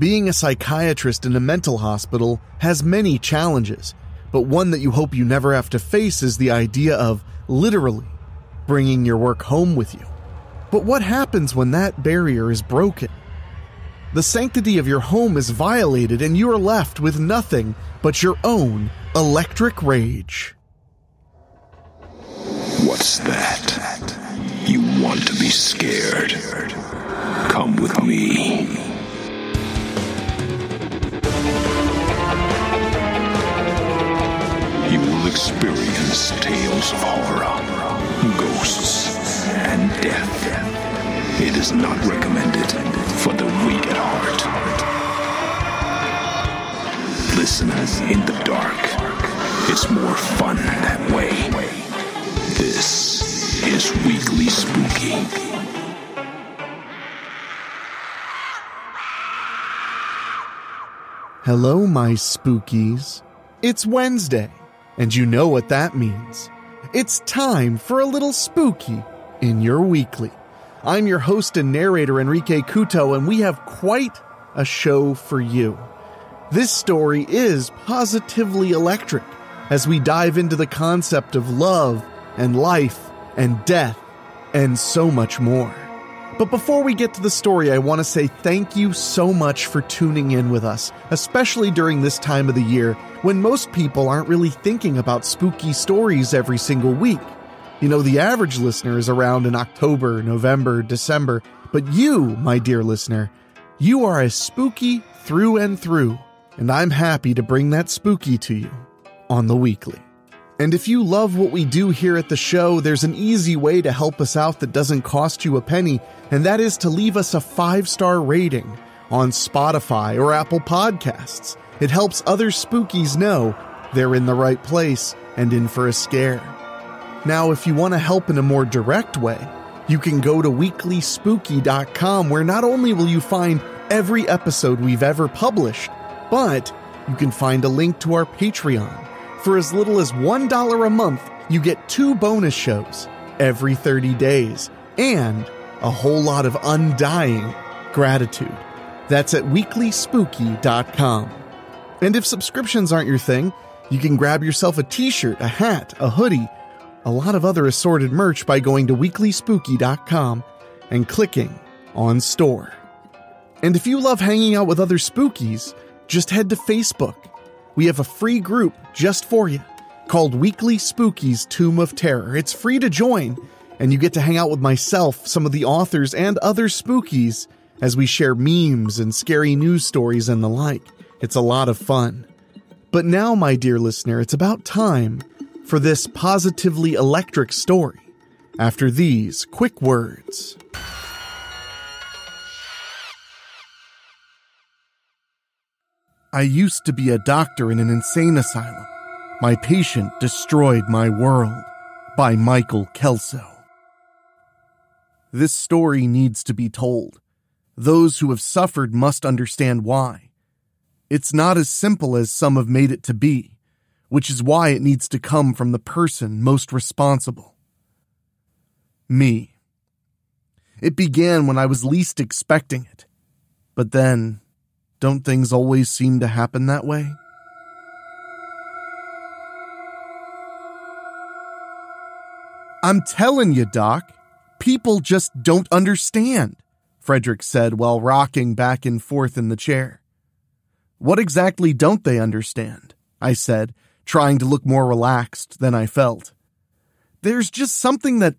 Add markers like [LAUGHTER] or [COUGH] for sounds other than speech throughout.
Being a psychiatrist in a mental hospital has many challenges, but one that you hope you never have to face is the idea of literally bringing your work home with you. But what happens when that barrier is broken? The sanctity of your home is violated and you are left with nothing but your own electric rage. What's that? You want to be scared? Come with me. Experience tales of horror, ghosts, and death. It is not recommended for the weak at heart. Listen in the dark. It's more fun that way. This is Weekly Spooky. Hello, my spookies. It's Wednesday, and you know what that means. It's time for a little spooky in your weekly. I'm your host and narrator, Enrique Couto, and we have quite a show for you. This story is positively electric as we dive into the concept of love and life and death and so much more. But before we get to the story, I want to say thank you so much for tuning in with us, especially during this time of the year when most people aren't really thinking about spooky stories every single week. You know, the average listener is around in October, November, December, but you, my dear listener, you are as spooky through and through, and I'm happy to bring that spooky to you on the weekly. And if you love what we do here at the show, there's an easy way to help us out that doesn't cost you a penny, and that is to leave us a five star rating on Spotify or Apple Podcasts. It helps other spookies know they're in the right place and in for a scare. Now, if you want to help in a more direct way, you can go to weeklyspooky.com where not only will you find every episode we've ever published, but you can find a link to our Patreon. For as little as $1 a month, you get two bonus shows every 30 days and a whole lot of undying gratitude. That's at weeklyspooky.com. And if subscriptions aren't your thing, you can grab yourself a t shirt, a hat, a hoodie, a lot of other assorted merch by going to weeklyspooky.com and clicking on store. And if you love hanging out with other spookies, just head to Facebook. We have a free group just for you called Weekly Spookies Tomb of Terror. It's free to join, and you get to hang out with myself, some of the authors, and other spookies as we share memes and scary news stories and the like. It's a lot of fun. But now, my dear listener, it's about time for this positively electric story after these quick words. I used to be a doctor in an insane asylum. My patient destroyed my world by Michael Kelso. This story needs to be told. Those who have suffered must understand why. It's not as simple as some have made it to be, which is why it needs to come from the person most responsible. Me. It began when I was least expecting it. But then, don't things always seem to happen that way? I'm telling you, Doc, people just don't understand, Frederick said while rocking back and forth in the chair. What exactly don't they understand? I said, trying to look more relaxed than I felt. There's just something that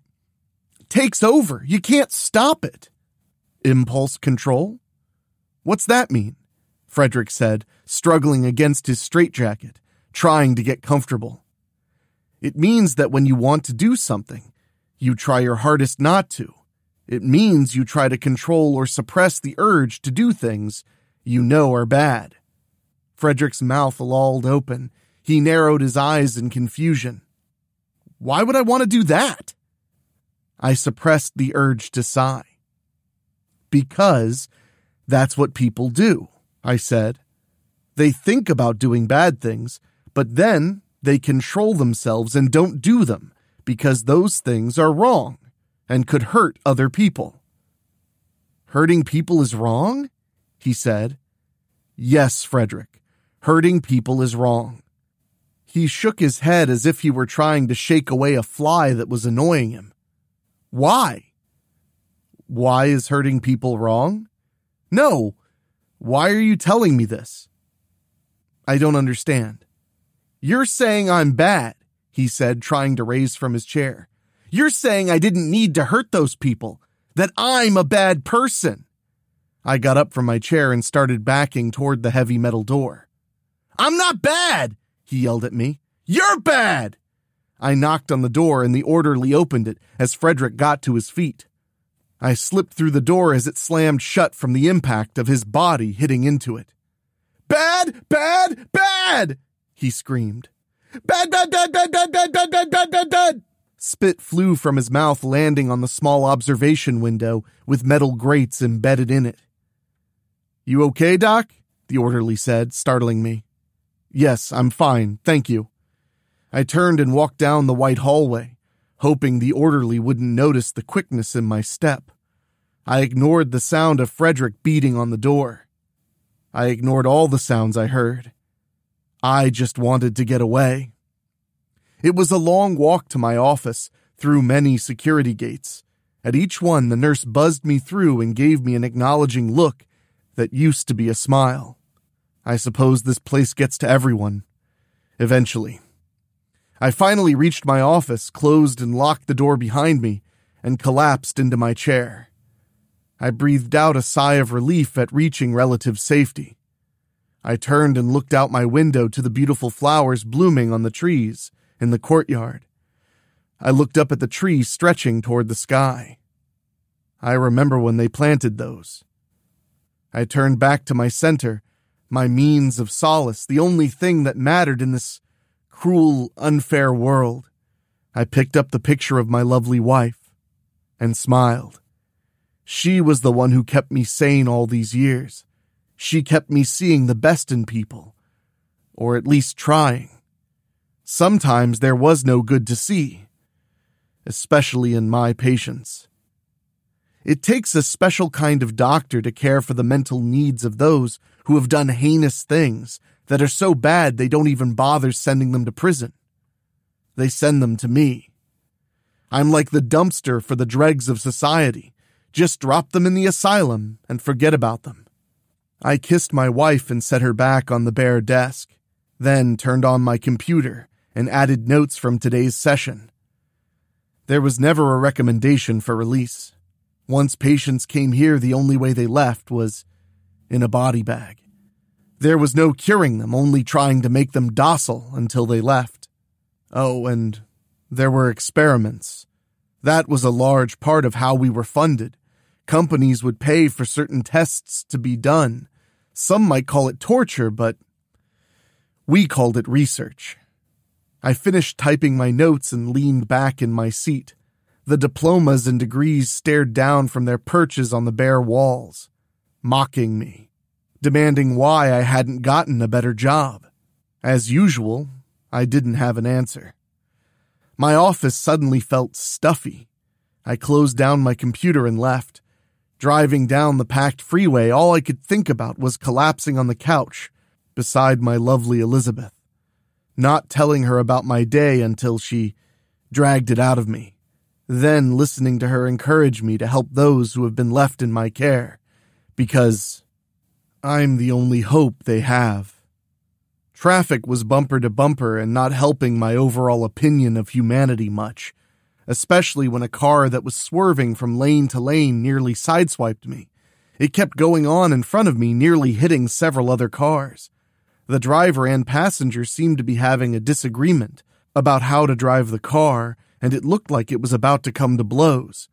takes over. You can't stop it. Impulse control? What's that mean? Frederick said, struggling against his straitjacket, trying to get comfortable. It means that when you want to do something, you try your hardest not to. It means you try to control or suppress the urge to do things you know are bad. Frederick's mouth lolled open. He narrowed his eyes in confusion. Why would I want to do that? I suppressed the urge to sigh. Because that's what people do, I said. They think about doing bad things, but then they control themselves and don't do them because those things are wrong and could hurt other people. Hurting people is wrong? He said. Yes, Frederick, hurting people is wrong. He shook his head as if he were trying to shake away a fly that was annoying him. Why? Why is hurting people wrong? No. Why are you telling me this? I don't understand. You're saying I'm bad, he said, trying to raise from his chair. You're saying I didn't need to hurt those people, that I'm a bad person. I got up from my chair and started backing toward the heavy metal door. I'm not bad, he yelled at me. You're bad! I knocked on the door and the orderly opened it as Frederick got to his feet. I slipped through the door as it slammed shut from the impact of his body hitting into it. Bad, bad, bad! He screamed. Bad, bad, bad, bad, bad, bad, bad, bad, bad, bad, bad! Spit flew from his mouth, landing on the small observation window with metal grates embedded in it. You okay, Doc? The orderly said, startling me. Yes, I'm fine, thank you. I turned and walked down the white hallway, hoping the orderly wouldn't notice the quickness in my step. I ignored the sound of Frederick beating on the door. I ignored all the sounds I heard. I just wanted to get away. It was a long walk to my office, through many security gates. At each one, the nurse buzzed me through and gave me an acknowledging look that used to be a smile. I suppose this place gets to everyone. Eventually. I finally reached my office, closed and locked the door behind me, and collapsed into my chair. I breathed out a sigh of relief at reaching relative safety. I turned and looked out my window to the beautiful flowers blooming on the trees in the courtyard. I looked up at the trees stretching toward the sky. I remember when they planted those. I turned back to my center, my means of solace, the only thing that mattered in this cruel, unfair world. I picked up the picture of my lovely wife and smiled. She was the one who kept me sane all these years. She kept me seeing the best in people, or at least trying. Sometimes there was no good to see, especially in my patients. It takes a special kind of doctor to care for the mental needs of those who have done heinous things that are so bad they don't even bother sending them to prison. They send them to me. I'm like the dumpster for the dregs of society, just drop them in the asylum and forget about them. I kissed my wife and set her back on the bare desk, then turned on my computer and added notes from today's session. There was never a recommendation for release. Once patients came here, the only way they left was in a body bag. There was no curing them, only trying to make them docile until they left. Oh, and there were experiments. That was a large part of how we were funded. Companies would pay for certain tests to be done. Some might call it torture, but we called it research. I finished typing my notes and leaned back in my seat. The diplomas and degrees stared down from their perches on the bare walls, mocking me, demanding why I hadn't gotten a better job. As usual, I didn't have an answer. My office suddenly felt stuffy. I closed down my computer and left. Driving down the packed freeway, all I could think about was collapsing on the couch beside my lovely Elizabeth, not telling her about my day until she dragged it out of me, then listening to her encourage me to help those who have been left in my care, because I'm the only hope they have. Traffic was bumper to bumper and not helping my overall opinion of humanity much especially when a car that was swerving from lane to lane nearly sideswiped me. It kept going on in front of me, nearly hitting several other cars. The driver and passenger seemed to be having a disagreement about how to drive the car, and it looked like it was about to come to blows.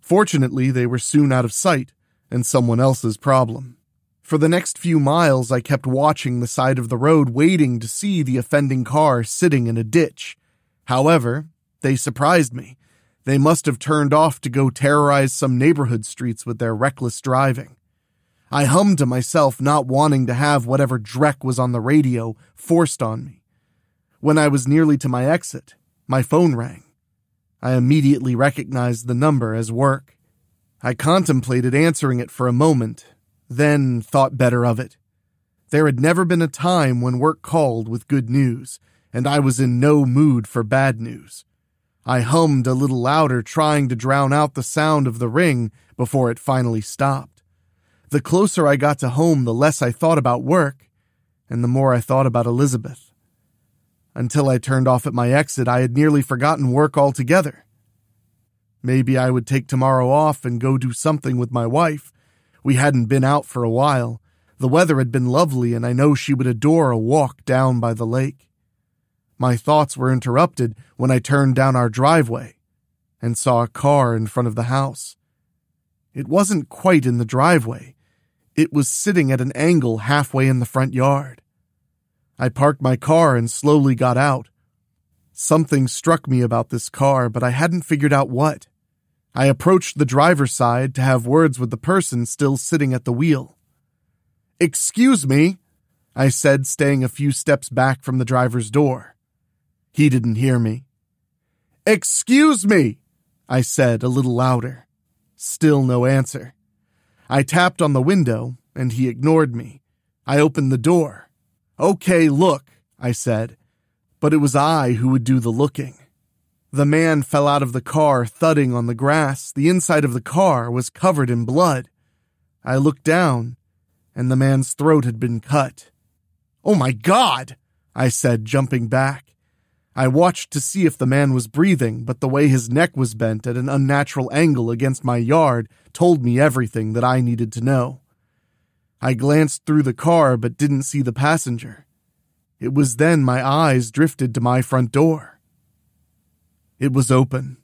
Fortunately, they were soon out of sight and someone else's problem. For the next few miles, I kept watching the side of the road, waiting to see the offending car sitting in a ditch. However, they surprised me. They must have turned off to go terrorize some neighborhood streets with their reckless driving. I hummed to myself, not wanting to have whatever dreck was on the radio forced on me. When I was nearly to my exit, my phone rang. I immediately recognized the number as work. I contemplated answering it for a moment, then thought better of it. There had never been a time when work called with good news, and I was in no mood for bad news. I hummed a little louder, trying to drown out the sound of the ring before it finally stopped. The closer I got to home, the less I thought about work, and the more I thought about Elizabeth. Until I turned off at my exit, I had nearly forgotten work altogether. Maybe I would take tomorrow off and go do something with my wife. We hadn't been out for a while. The weather had been lovely, and I know she would adore a walk down by the lake. My thoughts were interrupted when I turned down our driveway and saw a car in front of the house. It wasn't quite in the driveway. It was sitting at an angle halfway in the front yard. I parked my car and slowly got out. Something struck me about this car, but I hadn't figured out what. I approached the driver's side to have words with the person still sitting at the wheel. Excuse me, I said, staying a few steps back from the driver's door. He didn't hear me. Excuse me, I said a little louder. Still no answer. I tapped on the window, and he ignored me. I opened the door. Okay, look, I said, but it was I who would do the looking. The man fell out of the car, thudding on the grass. The inside of the car was covered in blood. I looked down, and the man's throat had been cut. Oh my God! I said, jumping back. I watched to see if the man was breathing, but the way his neck was bent at an unnatural angle against my yard told me everything that I needed to know. I glanced through the car but didn't see the passenger. It was then my eyes drifted to my front door. It was open.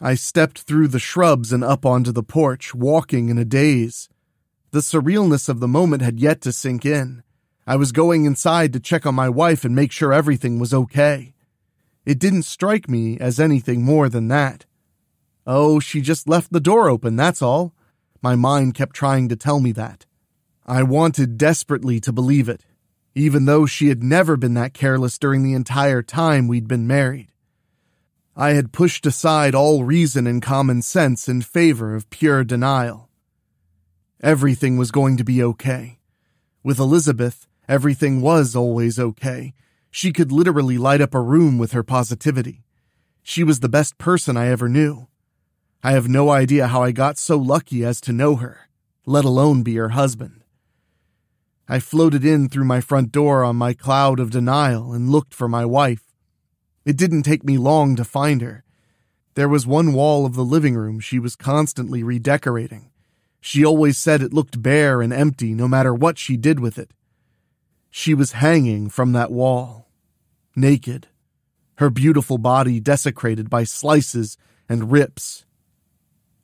I stepped through the shrubs and up onto the porch, walking in a daze. The surrealness of the moment had yet to sink in. I was going inside to check on my wife and make sure everything was okay. It didn't strike me as anything more than that. Oh, she just left the door open, that's all. My mind kept trying to tell me that. I wanted desperately to believe it, even though she had never been that careless during the entire time we'd been married. I had pushed aside all reason and common sense in favor of pure denial. Everything was going to be okay. With Elizabeth, everything was always okay. She could literally light up a room with her positivity. She was the best person I ever knew. I have no idea how I got so lucky as to know her, let alone be her husband. I floated in through my front door on my cloud of denial and looked for my wife. It didn't take me long to find her. There was one wall of the living room she was constantly redecorating. She always said it looked bare and empty no matter what she did with it. She was hanging from that wall, naked, her beautiful body desecrated by slices and rips.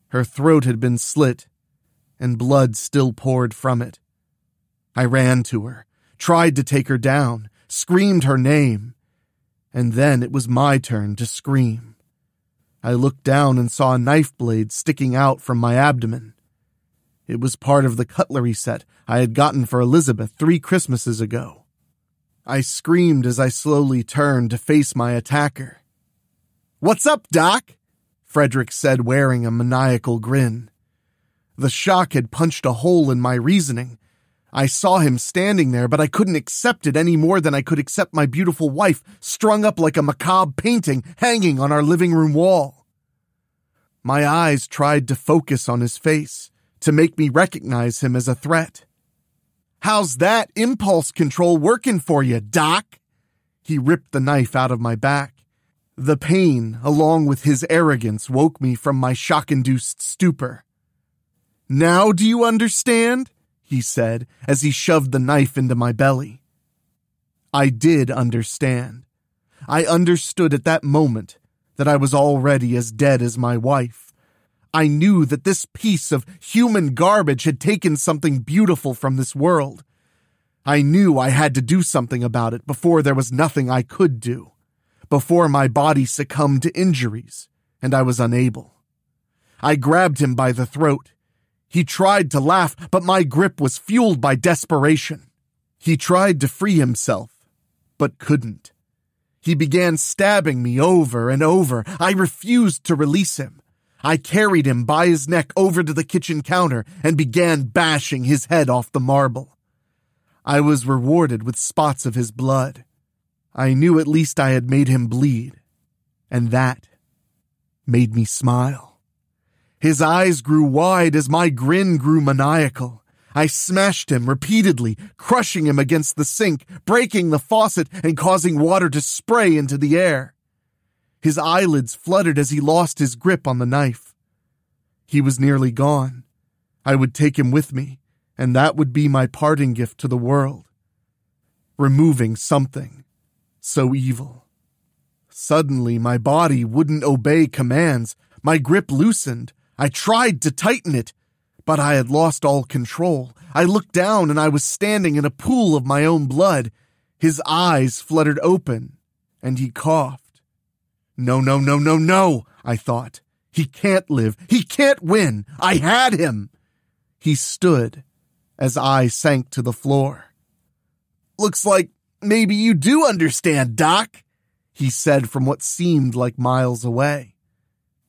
Her throat had been slit, and blood still poured from it. I ran to her, tried to take her down, screamed her name, and then it was my turn to scream. I looked down and saw a knife blade sticking out from my abdomen. It was part of the cutlery set I had gotten for Elizabeth three Christmases ago. I screamed as I slowly turned to face my attacker. What's up, Doc? Frederick said, wearing a maniacal grin. The shock had punched a hole in my reasoning. I saw him standing there, but I couldn't accept it any more than I could accept my beautiful wife strung up like a macabre painting hanging on our living room wall. My eyes tried to focus on his face to make me recognize him as a threat. How's that impulse control working for you, Doc? He ripped the knife out of my back. The pain, along with his arrogance, woke me from my shock induced stupor. Now do you understand? He said as he shoved the knife into my belly. I did understand. I understood at that moment that I was already as dead as my wife. I knew that this piece of human garbage had taken something beautiful from this world. I knew I had to do something about it before there was nothing I could do, before my body succumbed to injuries, and I was unable. I grabbed him by the throat. He tried to laugh, but my grip was fueled by desperation. He tried to free himself, but couldn't. He began stabbing me over and over. I refused to release him. I carried him by his neck over to the kitchen counter and began bashing his head off the marble. I was rewarded with spots of his blood. I knew at least I had made him bleed, and that made me smile. His eyes grew wide as my grin grew maniacal. I smashed him repeatedly, crushing him against the sink, breaking the faucet and causing water to spray into the air. His eyelids fluttered as he lost his grip on the knife. He was nearly gone. I would take him with me, and that would be my parting gift to the world. Removing something so evil. Suddenly, my body wouldn't obey commands. My grip loosened. I tried to tighten it, but I had lost all control. I looked down and I was standing in a pool of my own blood. His eyes fluttered open, and he coughed. No, no, no, no, no, I thought. He can't live. He can't win. I had him. He stood as I sank to the floor. Looks like maybe you do understand, Doc, he said from what seemed like miles away.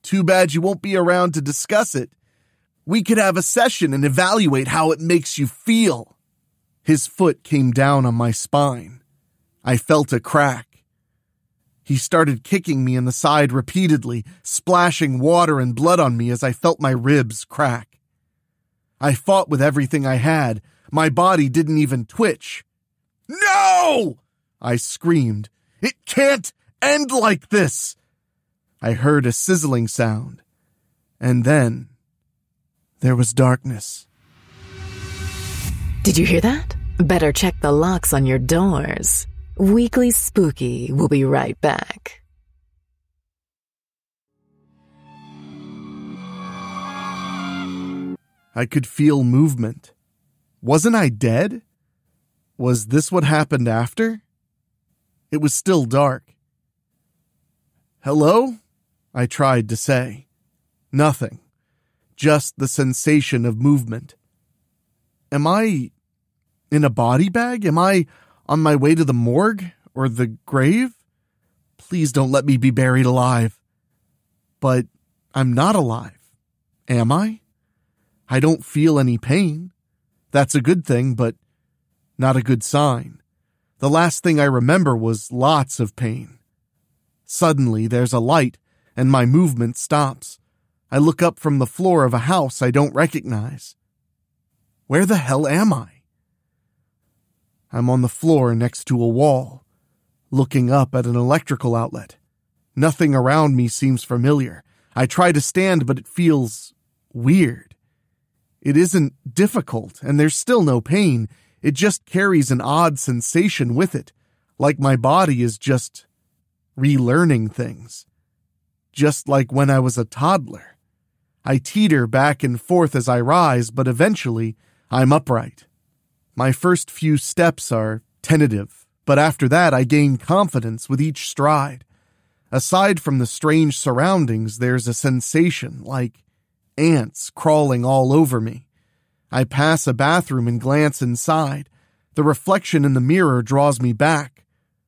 Too bad you won't be around to discuss it. We could have a session and evaluate how it makes you feel. His foot came down on my spine. I felt a crack. He started kicking me in the side repeatedly, splashing water and blood on me as I felt my ribs crack. I fought with everything I had. My body didn't even twitch. No! I screamed. It can't end like this! I heard a sizzling sound. And then there was darkness. Did you hear that? Better check the locks on your doors. Weekly Spooky will be right back. I could feel movement. Wasn't I dead? Was this what happened after? It was still dark. Hello? I tried to say. Nothing just the sensation of movement. Am I in a body bag? Am I on my way to the morgue or the grave? Please don't let me be buried alive. But I'm not alive. Am I? I don't feel any pain. That's a good thing, but not a good sign. The last thing I remember was lots of pain. Suddenly, there's a light, and my movement stops. I look up from the floor of a house I don't recognize. Where the hell am I? I'm on the floor next to a wall, looking up at an electrical outlet. Nothing around me seems familiar. I try to stand, but it feels weird. It isn't difficult, and there's still no pain. It just carries an odd sensation with it, like my body is just relearning things. Just like when I was a toddler. I teeter back and forth as I rise, but eventually I'm upright. My first few steps are tentative, but after that I gain confidence with each stride. Aside from the strange surroundings, there's a sensation like ants crawling all over me. I pass a bathroom and glance inside. The reflection in the mirror draws me back.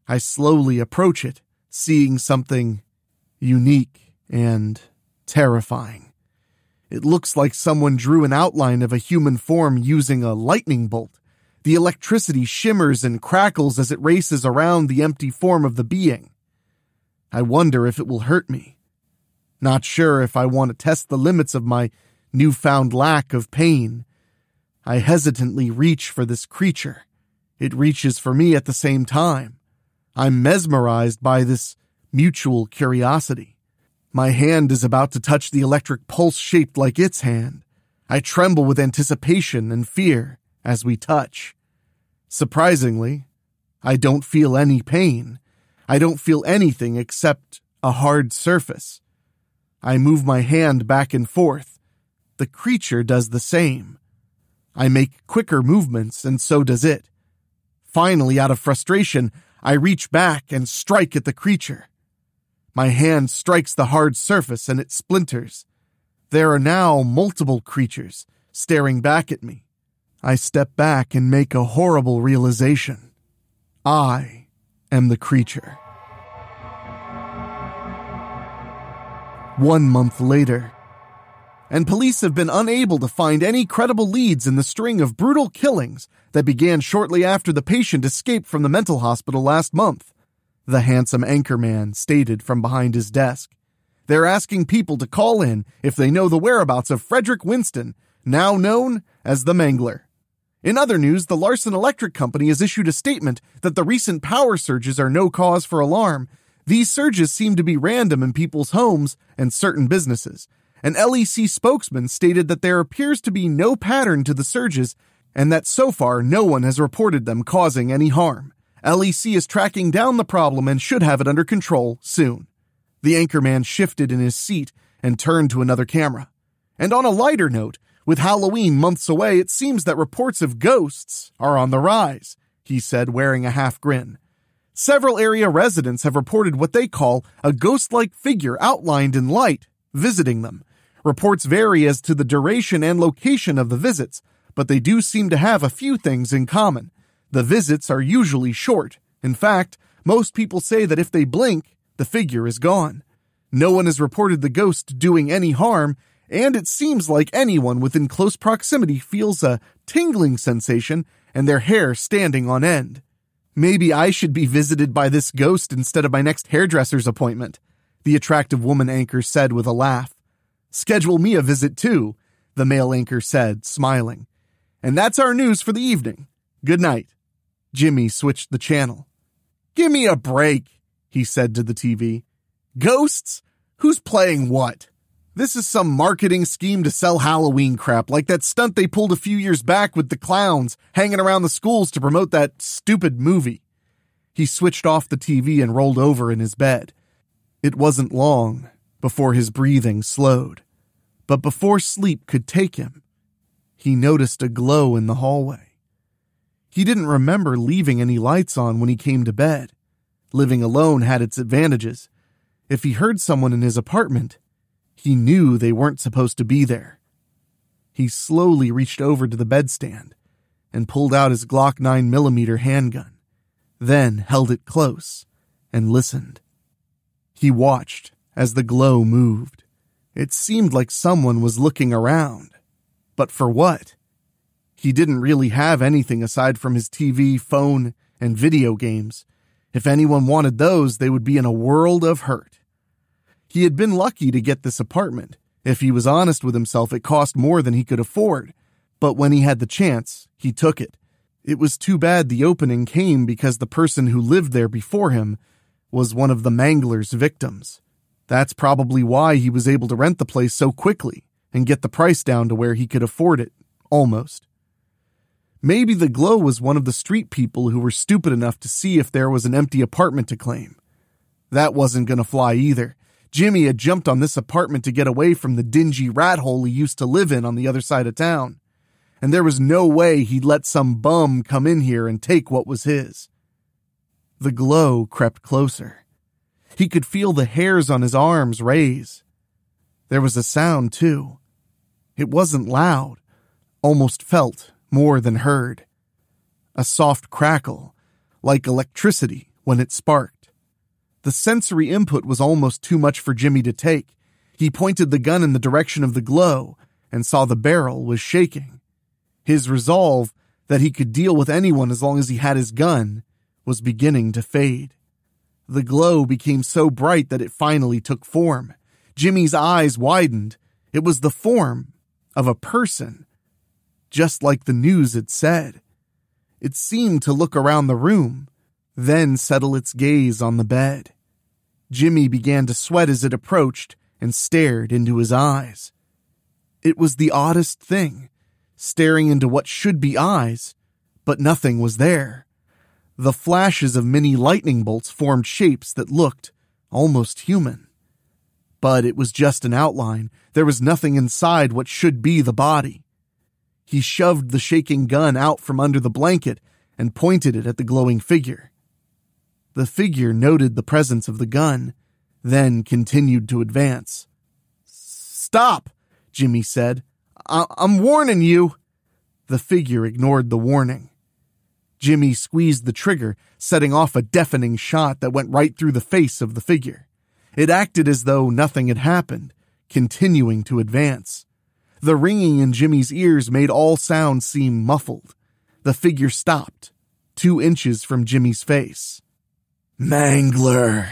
I slowly approach it, seeing something unique and terrifying. It looks like someone drew an outline of a human form using a lightning bolt. The electricity shimmers and crackles as it races around the empty form of the being. I wonder if it will hurt me. Not sure if I want to test the limits of my newfound lack of pain. I hesitantly reach for this creature. It reaches for me at the same time. I'm mesmerized by this mutual curiosity. My hand is about to touch the electric pulse shaped like its hand. I tremble with anticipation and fear as we touch. Surprisingly, I don't feel any pain. I don't feel anything except a hard surface. I move my hand back and forth. The creature does the same. I make quicker movements, and so does it. Finally, out of frustration, I reach back and strike at the creature. My hand strikes the hard surface and it splinters. There are now multiple creatures staring back at me. I step back and make a horrible realization. I am the creature. One month later, and police have been unable to find any credible leads in the string of brutal killings that began shortly after the patient escaped from the mental hospital last month. The handsome anchorman stated from behind his desk. They're asking people to call in if they know the whereabouts of Frederick Winston, now known as the Mangler. In other news, the Larson Electric Company has issued a statement that the recent power surges are no cause for alarm. These surges seem to be random in people's homes and certain businesses. An LEC spokesman stated that there appears to be no pattern to the surges and that so far no one has reported them causing any harm. LEC is tracking down the problem and should have it under control soon. The anchorman shifted in his seat and turned to another camera. And on a lighter note, with Halloween months away, it seems that reports of ghosts are on the rise, he said, wearing a half grin. Several area residents have reported what they call a ghost like figure outlined in light visiting them. Reports vary as to the duration and location of the visits, but they do seem to have a few things in common. The visits are usually short. In fact, most people say that if they blink, the figure is gone. No one has reported the ghost doing any harm, and it seems like anyone within close proximity feels a tingling sensation and their hair standing on end. Maybe I should be visited by this ghost instead of my next hairdresser's appointment, the attractive woman anchor said with a laugh. Schedule me a visit too, the male anchor said, smiling. And that's our news for the evening. Good night. Jimmy switched the channel. Give me a break, he said to the TV. Ghosts? Who's playing what? This is some marketing scheme to sell Halloween crap, like that stunt they pulled a few years back with the clowns hanging around the schools to promote that stupid movie. He switched off the TV and rolled over in his bed. It wasn't long before his breathing slowed. But before sleep could take him, he noticed a glow in the hallway. He didn't remember leaving any lights on when he came to bed. Living alone had its advantages. If he heard someone in his apartment, he knew they weren't supposed to be there. He slowly reached over to the bedstand and pulled out his Glock 9mm handgun, then held it close and listened. He watched as the glow moved. It seemed like someone was looking around. But for what? He didn't really have anything aside from his TV, phone, and video games. If anyone wanted those, they would be in a world of hurt. He had been lucky to get this apartment. If he was honest with himself, it cost more than he could afford. But when he had the chance, he took it. It was too bad the opening came because the person who lived there before him was one of the Mangler's victims. That's probably why he was able to rent the place so quickly and get the price down to where he could afford it, almost. Maybe the glow was one of the street people who were stupid enough to see if there was an empty apartment to claim. That wasn't going to fly either. Jimmy had jumped on this apartment to get away from the dingy rat hole he used to live in on the other side of town. And there was no way he'd let some bum come in here and take what was his. The glow crept closer. He could feel the hairs on his arms raise. There was a sound, too. It wasn't loud, almost felt more than heard. A soft crackle, like electricity when it sparked. The sensory input was almost too much for Jimmy to take. He pointed the gun in the direction of the glow and saw the barrel was shaking. His resolve that he could deal with anyone as long as he had his gun was beginning to fade. The glow became so bright that it finally took form. Jimmy's eyes widened. It was the form of a person, just like the news had said. It seemed to look around the room, then settle its gaze on the bed. Jimmy began to sweat as it approached and stared into his eyes. It was the oddest thing, staring into what should be eyes, but nothing was there. The flashes of many lightning bolts formed shapes that looked almost human. But it was just an outline. There was nothing inside what should be the body. He shoved the shaking gun out from under the blanket and pointed it at the glowing figure. The figure noted the presence of the gun, then continued to advance. Stop, Jimmy said. I- I'm warning you. The figure ignored the warning. Jimmy squeezed the trigger, setting off a deafening shot that went right through the face of the figure. It acted as though nothing had happened, continuing to advance. The ringing in Jimmy's ears made all sounds seem muffled. The figure stopped, two inches from Jimmy's face. Mangler,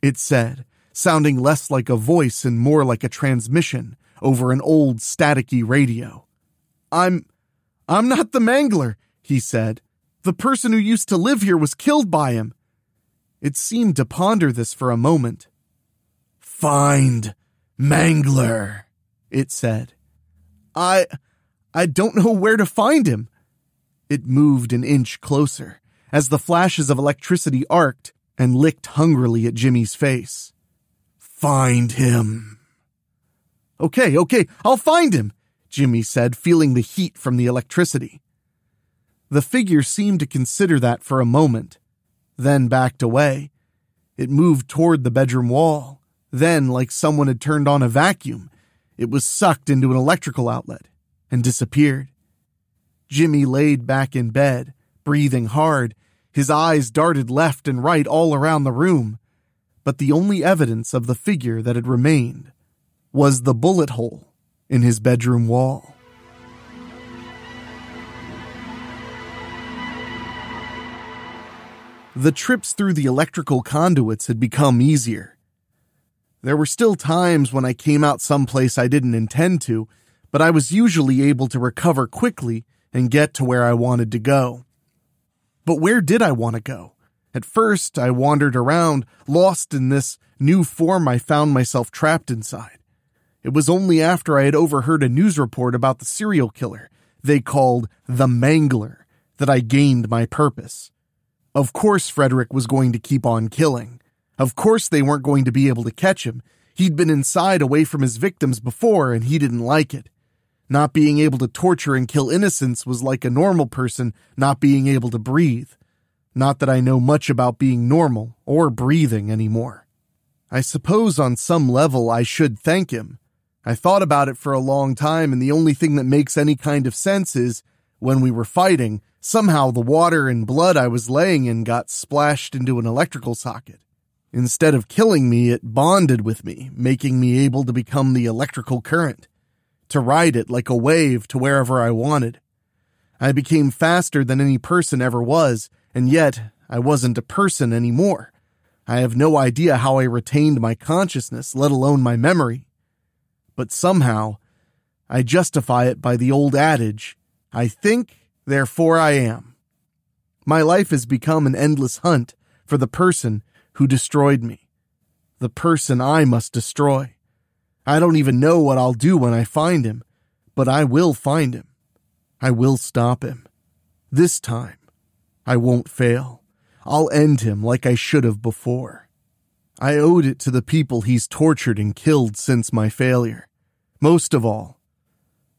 it said, sounding less like a voice and more like a transmission over an old staticky radio. I'm, I'm not the Mangler, he said. The person who used to live here was killed by him. It seemed to ponder this for a moment. Find Mangler, it said. I, I don't know where to find him. It moved an inch closer as the flashes of electricity arced and licked hungrily at Jimmy's face. Find him. Okay, okay, I'll find him, Jimmy said, feeling the heat from the electricity. The figure seemed to consider that for a moment, then backed away. It moved toward the bedroom wall. Then, like someone had turned on a vacuum, it was sucked into an electrical outlet and disappeared. Jimmy laid back in bed, breathing hard. His eyes darted left and right all around the room. But the only evidence of the figure that had remained was the bullet hole in his bedroom wall. The trips through the electrical conduits had become easier. There were still times when I came out someplace I didn't intend to, but I was usually able to recover quickly and get to where I wanted to go. But where did I want to go? At first, I wandered around, lost in this new form I found myself trapped inside. It was only after I had overheard a news report about the serial killer they called the Mangler that I gained my purpose. Of course, Frederick was going to keep on killing. Of course, they weren't going to be able to catch him. He'd been inside away from his victims before, and he didn't like it. Not being able to torture and kill innocents was like a normal person not being able to breathe. Not that I know much about being normal or breathing anymore. I suppose on some level I should thank him. I thought about it for a long time, and the only thing that makes any kind of sense is when we were fighting, somehow the water and blood I was laying in got splashed into an electrical socket. Instead of killing me, it bonded with me, making me able to become the electrical current, to ride it like a wave to wherever I wanted. I became faster than any person ever was, and yet I wasn't a person anymore. I have no idea how I retained my consciousness, let alone my memory. But somehow, I justify it by the old adage, I think, therefore I am. My life has become an endless hunt for the person who destroyed me. The person I must destroy. I don't even know what I'll do when I find him, but I will find him. I will stop him. This time, I won't fail. I'll end him like I should have before. I owed it to the people he's tortured and killed since my failure. Most of all,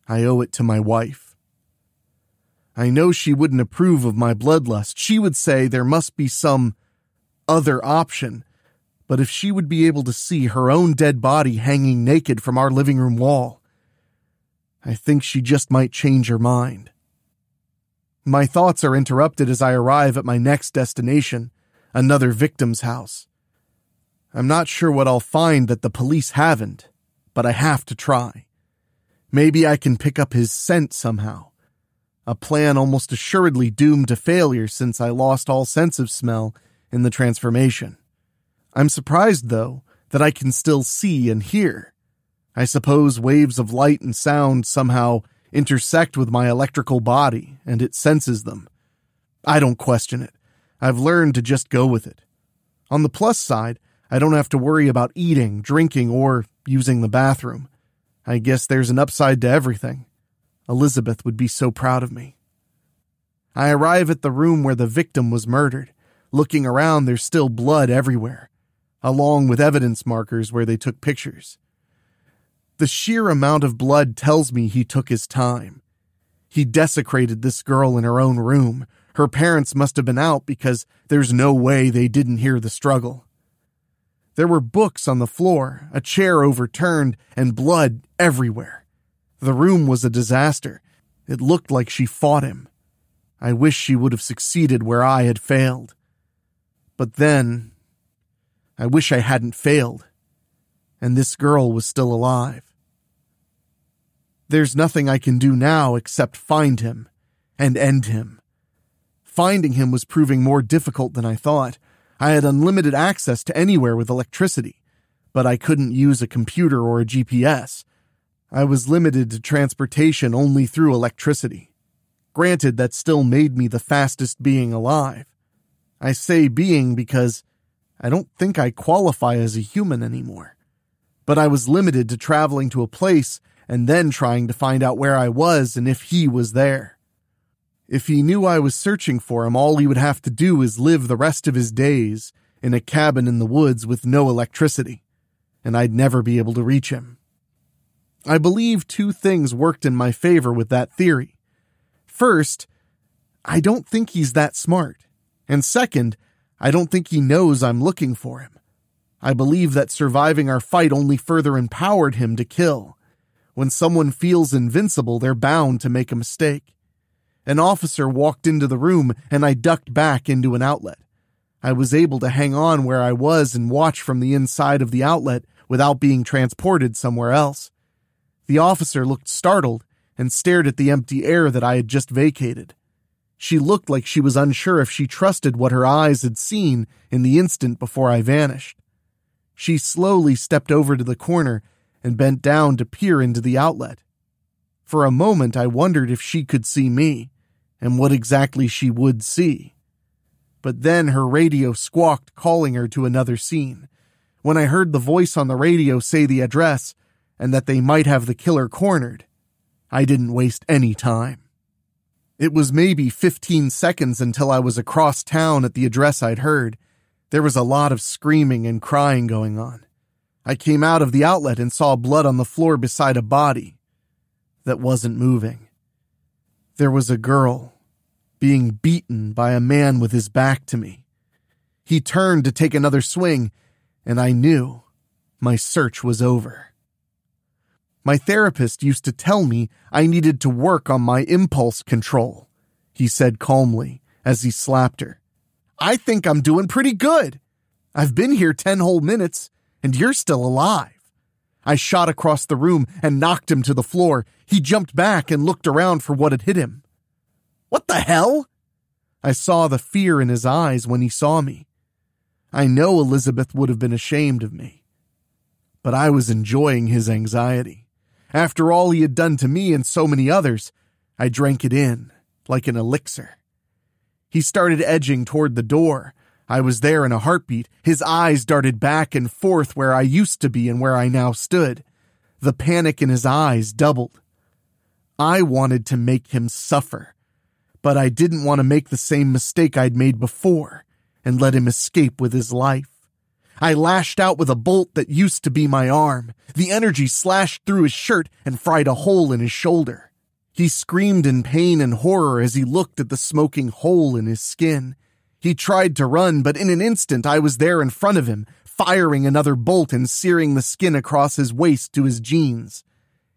I owe it to my wife. I know she wouldn't approve of my bloodlust. She would say there must be some other option. But if she would be able to see her own dead body hanging naked from our living room wall, I think she just might change her mind. My thoughts are interrupted as I arrive at my next destination, another victim's house. I'm not sure what I'll find that the police haven't, but I have to try. Maybe I can pick up his scent somehow. A plan almost assuredly doomed to failure since I lost all sense of smell in the transformation. I'm surprised, though, that I can still see and hear. I suppose waves of light and sound somehow intersect with my electrical body and it senses them. I don't question it. I've learned to just go with it. On the plus side, I don't have to worry about eating, drinking, or using the bathroom. I guess there's an upside to everything. Elizabeth would be so proud of me. I arrive at the room where the victim was murdered. Looking around, there's still blood everywhere, along with evidence markers where they took pictures. The sheer amount of blood tells me he took his time. He desecrated this girl in her own room. Her parents must have been out because there's no way they didn't hear the struggle. There were books on the floor, a chair overturned, and blood everywhere. The room was a disaster. It looked like she fought him. I wish she would have succeeded where I had failed. But then, I wish I hadn't failed, and this girl was still alive. There's nothing I can do now except find him and end him. Finding him was proving more difficult than I thought. I had unlimited access to anywhere with electricity, but I couldn't use a computer or a GPS. I was limited to transportation only through electricity. Granted, that still made me the fastest being alive. I say being because I don't think I qualify as a human anymore. But I was limited to traveling to a place and then trying to find out where I was and if he was there. If he knew I was searching for him, all he would have to do is live the rest of his days in a cabin in the woods with no electricity, and I'd never be able to reach him. I believe two things worked in my favor with that theory. First, I don't think he's that smart. And second, I don't think he knows I'm looking for him. I believe that surviving our fight only further empowered him to kill. When someone feels invincible, they're bound to make a mistake. An officer walked into the room and I ducked back into an outlet. I was able to hang on where I was and watch from the inside of the outlet without being transported somewhere else. The officer looked startled and stared at the empty air that I had just vacated. She looked like she was unsure if she trusted what her eyes had seen in the instant before I vanished. She slowly stepped over to the corner and bent down to peer into the outlet. For a moment, I wondered if she could see me and what exactly she would see. But then her radio squawked, calling her to another scene. When I heard the voice on the radio say the address and that they might have the killer cornered, I didn't waste any time. It was maybe 15 seconds until I was across town at the address I'd heard. There was a lot of screaming and crying going on. I came out of the outlet and saw blood on the floor beside a body that wasn't moving. There was a girl being beaten by a man with his back to me. He turned to take another swing, and I knew my search was over. My therapist used to tell me I needed to work on my impulse control, he said calmly as he slapped her. I think I'm doing pretty good. I've been here 10 whole minutes, and you're still alive. I shot across the room and knocked him to the floor. He jumped back and looked around for what had hit him. What the hell? I saw the fear in his eyes when he saw me. I know Elizabeth would have been ashamed of me. But I was enjoying his anxiety. After all he had done to me and so many others, I drank it in like an elixir. He started edging toward the door. I was there in a heartbeat. His eyes darted back and forth where I used to be and where I now stood. The panic in his eyes doubled. I wanted to make him suffer but I didn't want to make the same mistake I'd made before and let him escape with his life. I lashed out with a bolt that used to be my arm. The energy slashed through his shirt and fried a hole in his shoulder. He screamed in pain and horror as he looked at the smoking hole in his skin. He tried to run, but in an instant I was there in front of him, firing another bolt and searing the skin across his waist to his jeans.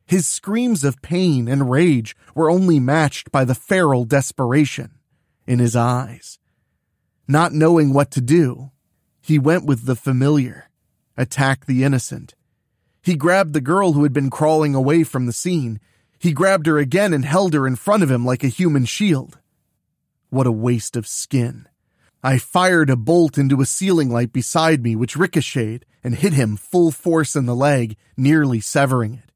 His screams of pain and rage were only matched by the feral desperation in his eyes. Not knowing what to do, he went with the familiar, attack the innocent. He grabbed the girl who had been crawling away from the scene. He grabbed her again and held her in front of him like a human shield. What a waste of skin. I fired a bolt into a ceiling light beside me, which ricocheted and hit him full force in the leg, nearly severing it.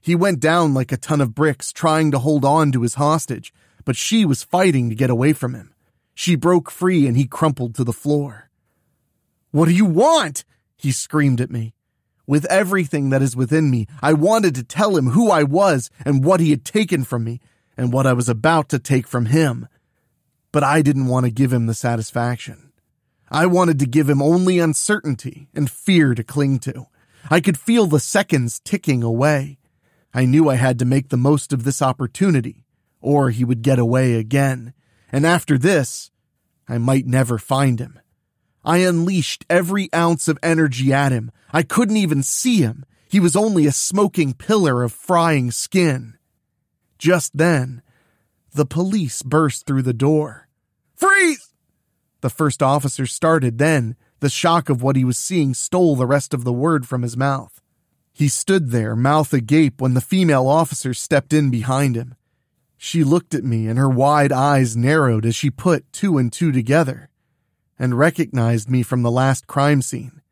He went down like a ton of bricks, trying to hold on to his hostage, but she was fighting to get away from him. She broke free and he crumpled to the floor. What do you want? He screamed at me. With everything that is within me, I wanted to tell him who I was and what he had taken from me and what I was about to take from him. But I didn't want to give him the satisfaction. I wanted to give him only uncertainty and fear to cling to. I could feel the seconds ticking away. I knew I had to make the most of this opportunity, or he would get away again. And after this, I might never find him. I unleashed every ounce of energy at him. I couldn't even see him. He was only a smoking pillar of frying skin. Just then, the police burst through the door. Freeze! The first officer started then. The shock of what he was seeing stole the rest of the word from his mouth. He stood there, mouth agape, when the female officer stepped in behind him. She looked at me and her wide eyes narrowed as she put two and two together and recognized me from the last crime scene.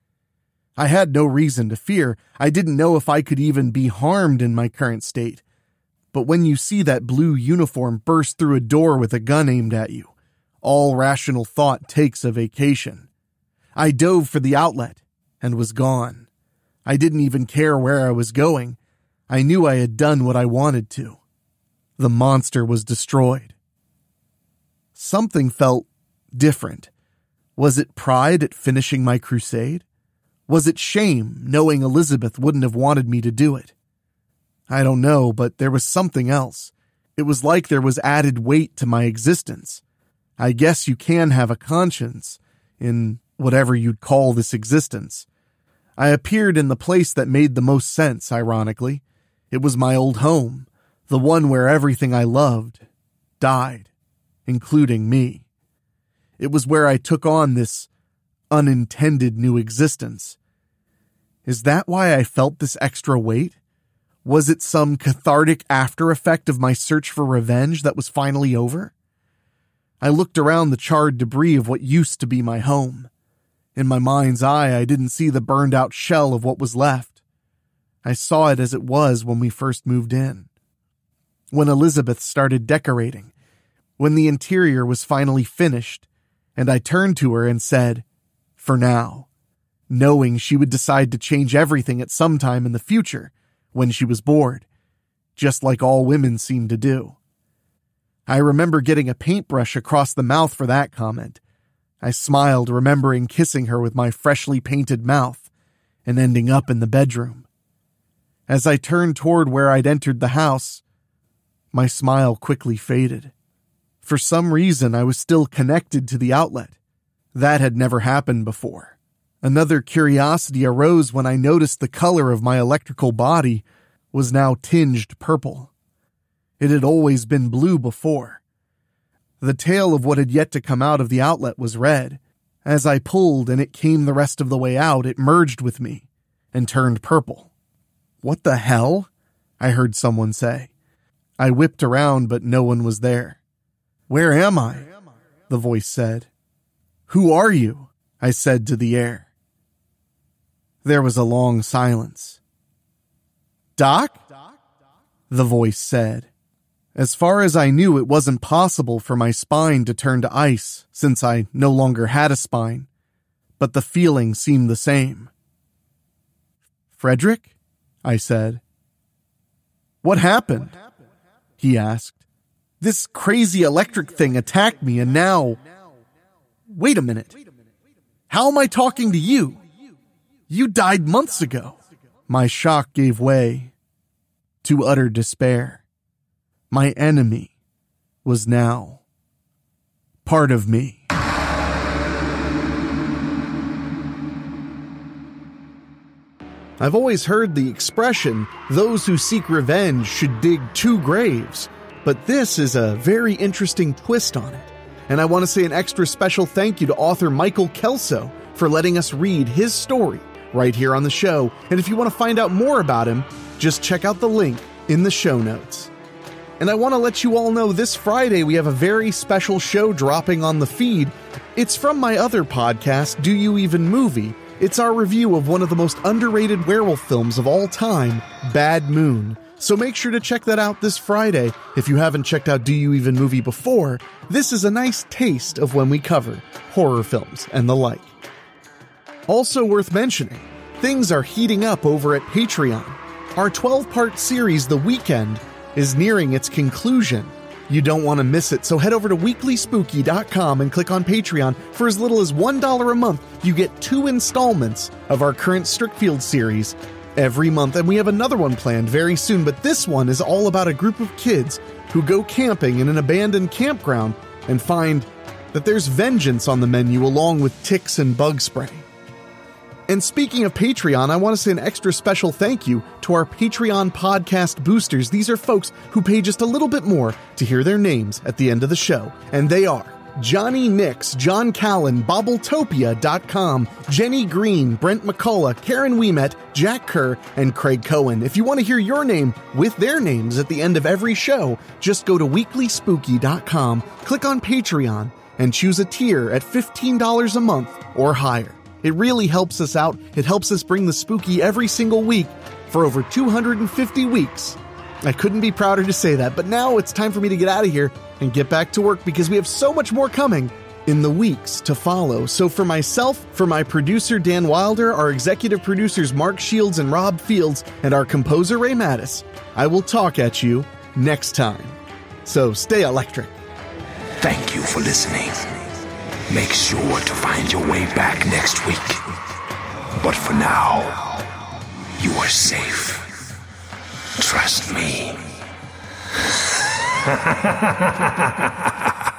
I had no reason to fear. I didn't know if I could even be harmed in my current state. But when you see that blue uniform burst through a door with a gun aimed at you, all rational thought takes a vacation. I dove for the outlet and was gone. I didn't even care where I was going. I knew I had done what I wanted to. The monster was destroyed. Something felt different. Was it pride at finishing my crusade? Was it shame knowing Elizabeth wouldn't have wanted me to do it? I don't know, but there was something else. It was like there was added weight to my existence. I guess you can have a conscience in whatever you'd call this existence. I appeared in the place that made the most sense, ironically. It was my old home the one where everything I loved died, including me. It was where I took on this unintended new existence. Is that why I felt this extra weight? Was it some cathartic after effect of my search for revenge that was finally over? I looked around the charred debris of what used to be my home. In my mind's eye, I didn't see the burned out shell of what was left. I saw it as it was when we first moved in when Elizabeth started decorating, when the interior was finally finished, and I turned to her and said, For now, knowing she would decide to change everything at some time in the future when she was bored, just like all women seem to do. I remember getting a paintbrush across the mouth for that comment. I smiled, remembering kissing her with my freshly painted mouth and ending up in the bedroom. As I turned toward where I'd entered the house, my smile quickly faded. For some reason, I was still connected to the outlet. That had never happened before. Another curiosity arose when I noticed the color of my electrical body was now tinged purple. It had always been blue before. The tail of what had yet to come out of the outlet was red. As I pulled and it came the rest of the way out, it merged with me and turned purple. What the hell? I heard someone say. I whipped around, but no one was there. Where am I? The voice said. Who are you? I said to the air. There was a long silence. Doc? The voice said. As far as I knew, it wasn't possible for my spine to turn to ice since I no longer had a spine, but the feeling seemed the same. Frederick? I said. What happened? he asked. This crazy electric thing attacked me and now. Wait a minute. How am I talking to you? You died months ago. My shock gave way to utter despair. My enemy was now part of me. I've always heard the expression, those who seek revenge should dig two graves, but this is a very interesting twist on it. And I want to say an extra special thank you to author Michael Kelso for letting us read his story right here on the show. And if you want to find out more about him, just check out the link in the show notes. And I want to let you all know this Friday we have a very special show dropping on the feed. It's from my other podcast, Do You Even Movie? It's our review of one of the most underrated werewolf films of all time, Bad Moon. So make sure to check that out this Friday. If you haven't checked out Do You Even Movie before, this is a nice taste of when we cover horror films and the like. Also worth mentioning, things are heating up over at Patreon. Our 12 part series, The Weekend, is nearing its conclusion you don't want to miss it, so head over to weeklyspooky.com and click on Patreon. For as little as $1 a month, you get two installments of our current Strickfield series every month, and we have another one planned very soon. But this one is all about a group of kids who go camping in an abandoned campground and find that there's vengeance on the menu along with ticks and bug spray. And speaking of Patreon, I want to say an extra special thank you to our Patreon podcast boosters. These are folks who pay just a little bit more to hear their names at the end of the show, and they are Johnny Nix, John Callan, Bobbletopia.com, Jenny Green, Brent McCullough, Karen Weemet, Jack Kerr, and Craig Cohen. If you want to hear your name with their names at the end of every show, just go to weeklyspooky.com, click on Patreon, and choose a tier at $15 a month or higher. It really helps us out. It helps us bring the spooky every single week for over 250 weeks. I couldn't be prouder to say that, but now it's time for me to get out of here and get back to work because we have so much more coming in the weeks to follow. So, for myself, for my producer Dan Wilder, our executive producers Mark Shields and Rob Fields, and our composer Ray Mattis, I will talk at you next time. So, stay electric. Thank you for listening. Make sure to find your way back next week. But for now, you are safe. Trust me. [LAUGHS]